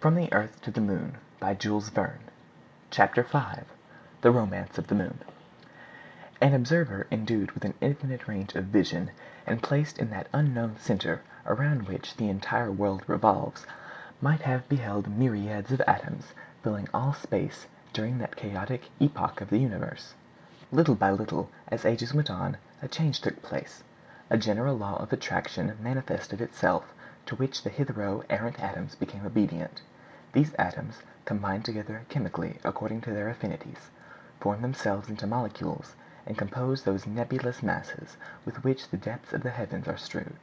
FROM THE EARTH TO THE MOON By Jules Verne CHAPTER V THE ROMANCE OF THE MOON An observer endued with an infinite range of vision, and placed in that unknown centre around which the entire world revolves, might have beheld myriads of atoms filling all space during that chaotic epoch of the universe. Little by little, as ages went on, a change took place. A general law of attraction manifested itself, to which the hitherto errant atoms became obedient. These atoms, combined together chemically according to their affinities, form themselves into molecules, and compose those nebulous masses with which the depths of the heavens are strewed.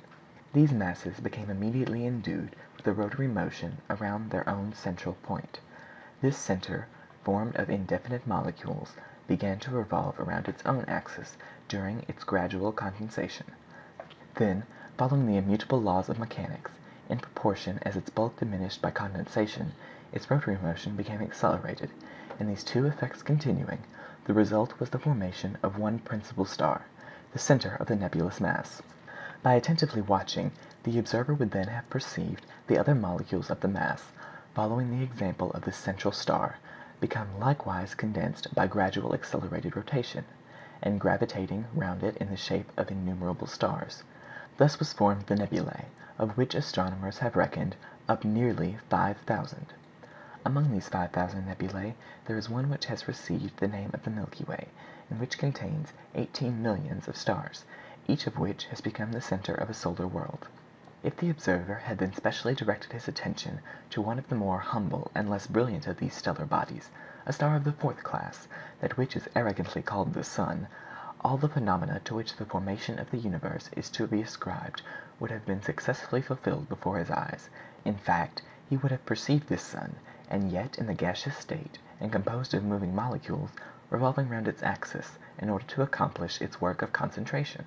These masses became immediately endued with a rotary motion around their own central point. This centre, formed of indefinite molecules, began to revolve around its own axis during its gradual condensation. Then, following the immutable laws of mechanics, in proportion as its bulk diminished by condensation, its rotary motion became accelerated, and these two effects continuing, the result was the formation of one principal star, the centre of the nebulous mass. By attentively watching, the observer would then have perceived the other molecules of the mass, following the example of this central star, become likewise condensed by gradual accelerated rotation, and gravitating round it in the shape of innumerable stars. Thus was formed the nebulae, of which astronomers have reckoned up nearly five thousand. Among these five thousand nebulae there is one which has received the name of the Milky Way, and which contains eighteen millions of stars, each of which has become the centre of a solar world. If the observer had then specially directed his attention to one of the more humble and less brilliant of these stellar bodies, a star of the fourth class, that which is arrogantly called the sun, all the phenomena to which the formation of the universe is to be ascribed would have been successively fulfilled before his eyes; in fact, he would have perceived this sun, and yet in the gaseous state, and composed of moving molecules, revolving round its axis in order to accomplish its work of concentration.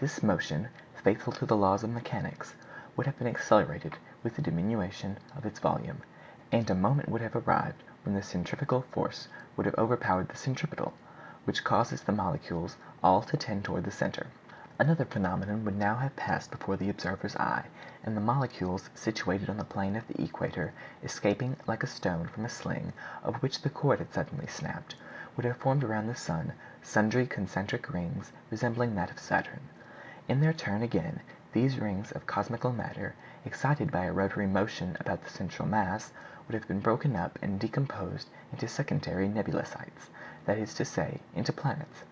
This motion, faithful to the laws of mechanics, would have been accelerated with the diminution of its volume, and a moment would have arrived when the centrifugal force would have overpowered the centripetal, which causes the molecules all to tend toward the centre. Another phenomenon would now have passed before the observer's eye, and the molecules situated on the plane of the equator, escaping like a stone from a sling of which the cord had suddenly snapped, would have formed around the sun sundry concentric rings resembling that of Saturn. In their turn, again, these rings of cosmical matter, excited by a rotary motion about the central mass, would have been broken up and decomposed into secondary nebulosities, that is to say, into planets.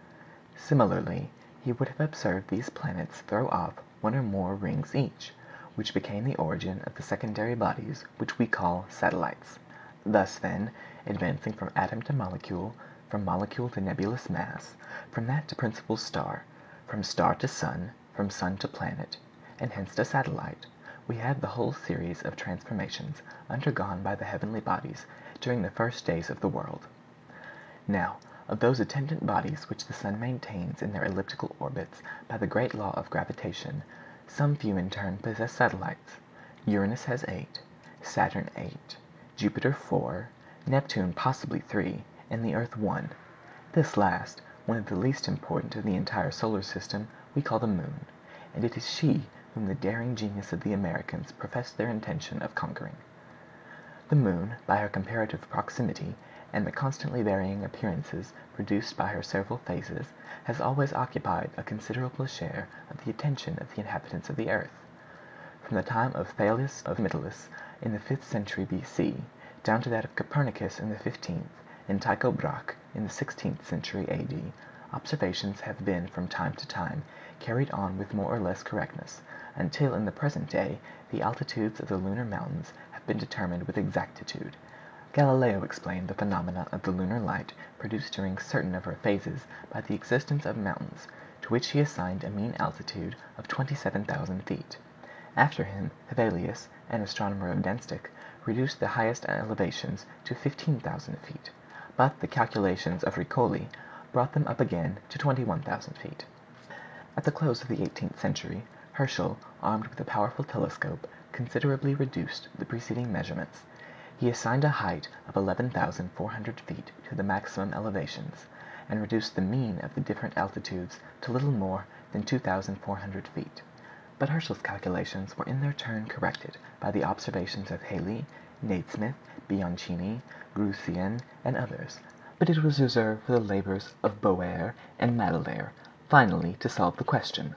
Similarly, he would have observed these planets throw off one or more rings each, which became the origin of the secondary bodies which we call satellites. Thus, then, advancing from atom to molecule, from molecule to nebulous mass, from that to principal star, from star to sun, from sun to planet, and hence to satellite, we have the whole series of transformations undergone by the heavenly bodies during the first days of the world. Now, of those attendant bodies which the sun maintains in their elliptical orbits by the great law of gravitation, some few in turn possess satellites. Uranus has eight, Saturn eight, Jupiter four, Neptune possibly three, and the earth one. This last, one of the least important of the entire solar system, we call the moon, and it is she whom the daring genius of the Americans profess their intention of conquering. The moon, by her comparative proximity, and the constantly varying appearances produced by her several phases, has always occupied a considerable share of the attention of the inhabitants of the earth. From the time of Thales of Miletus in the fifth century B.C., down to that of Copernicus in the fifteenth, and Tycho Brahe in the sixteenth century A.D., observations have been from time to time carried on with more or less correctness, until in the present day the altitudes of the lunar mountains have been determined with exactitude. Galileo explained the phenomena of the lunar light produced during certain of her phases by the existence of mountains, to which he assigned a mean altitude of 27,000 feet. After him, Hevelius, an astronomer of Dantzic, reduced the highest elevations to 15,000 feet, but the calculations of Riccioli brought them up again to 21,000 feet. At the close of the eighteenth century, Herschel, armed with a powerful telescope, considerably reduced the preceding measurements. He assigned a height of 11,400 feet to the maximum elevations, and reduced the mean of the different altitudes to little more than 2,400 feet. But Herschel's calculations were in their turn corrected by the observations of Halley, Nasmyth, Bianchini, Gruithuysen, and others; but it was reserved for the labors of Boër and Maedler finally to solve the question.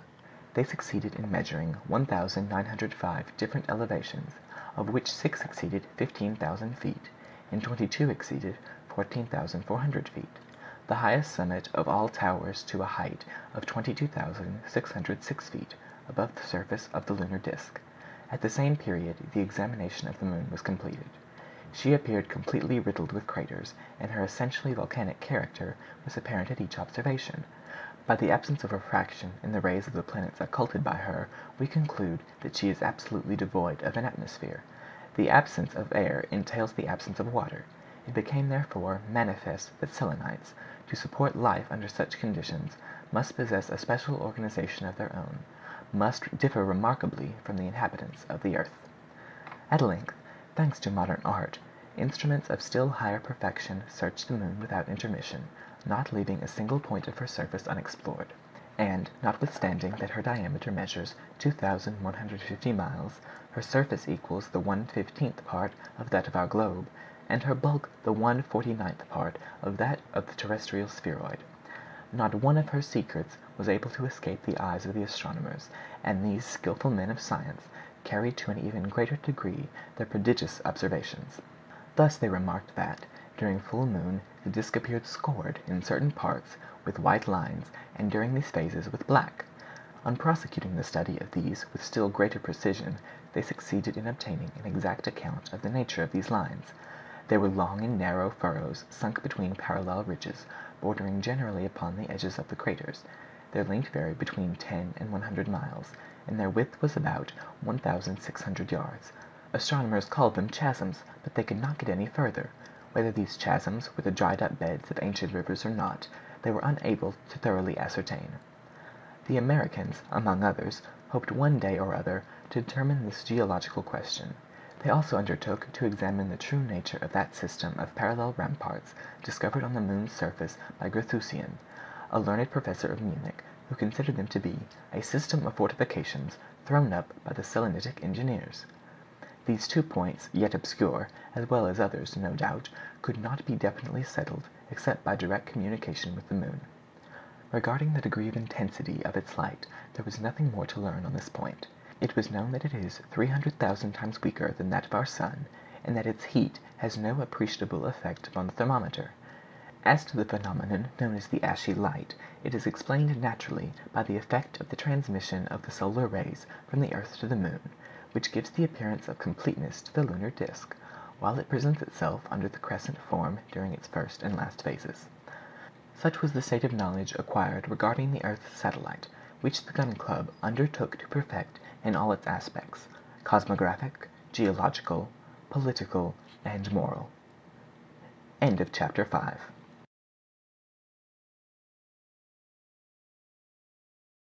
They succeeded in measuring 1,905 different elevations, of which six exceeded 15,000 feet, and twenty two exceeded 14,400 feet, the highest summit of all towers to a height of 22,606 feet above the surface of the lunar disc. At the same period the examination of the moon was completed. She appeared completely riddled with craters, and her essentially volcanic character was apparent at each observation. By the absence of refraction in the rays of the planets occulted by her, we conclude that she is absolutely devoid of an atmosphere. The absence of air entails the absence of water. It became therefore manifest that Selenites, to support life under such conditions, must possess a special organization of their own, must differ remarkably from the inhabitants of the earth. At length, thanks to modern art, instruments of still higher perfection searched the moon without intermission, not leaving a single point of her surface unexplored; and, notwithstanding that her diameter measures 2,150 miles, her surface equals the one fifteenth part of that of our globe, and her bulk the one forty ninth part of that of the terrestrial spheroid. Not one of her secrets was able to escape the eyes of the astronomers, and these skilful men of science carried to an even greater degree their prodigious observations. Thus they remarked that, during full moon, the disc appeared scored, in certain parts, with white lines, and during these phases with black. On prosecuting the study of these with still greater precision, they succeeded in obtaining an exact account of the nature of these lines. They were long and narrow furrows sunk between parallel ridges, bordering generally upon the edges of the craters. Their length varied between ten and one hundred miles, and their width was about 1,600 yards. Astronomers called them chasms, but they could not get any further. Whether these chasms were the dried up beds of ancient rivers or not, they were unable to thoroughly ascertain. The Americans, among others, hoped one day or other to determine this geological question. They also undertook to examine the true nature of that system of parallel ramparts discovered on the moon's surface by Gruithuysen, a learned professor of Munich, who considered them to be a system of fortifications thrown up by the Selenitic engineers. These two points, yet obscure, as well as others, no doubt, could not be definitely settled except by direct communication with the moon. Regarding the degree of intensity of its light there was nothing more to learn on this point. It was known that it is 300,000 times weaker than that of our sun, and that its heat has no appreciable effect upon the thermometer. As to the phenomenon known as the ashy light, it is explained naturally by the effect of the transmission of the solar rays from the earth to the moon, which gives the appearance of completeness to the lunar disc, while it presents itself under the crescent form during its first and last phases. Such was the state of knowledge acquired regarding the earth's satellite, which the Gun Club undertook to perfect in all its aspects—cosmographic, geological, political, and moral. CHAPTER VI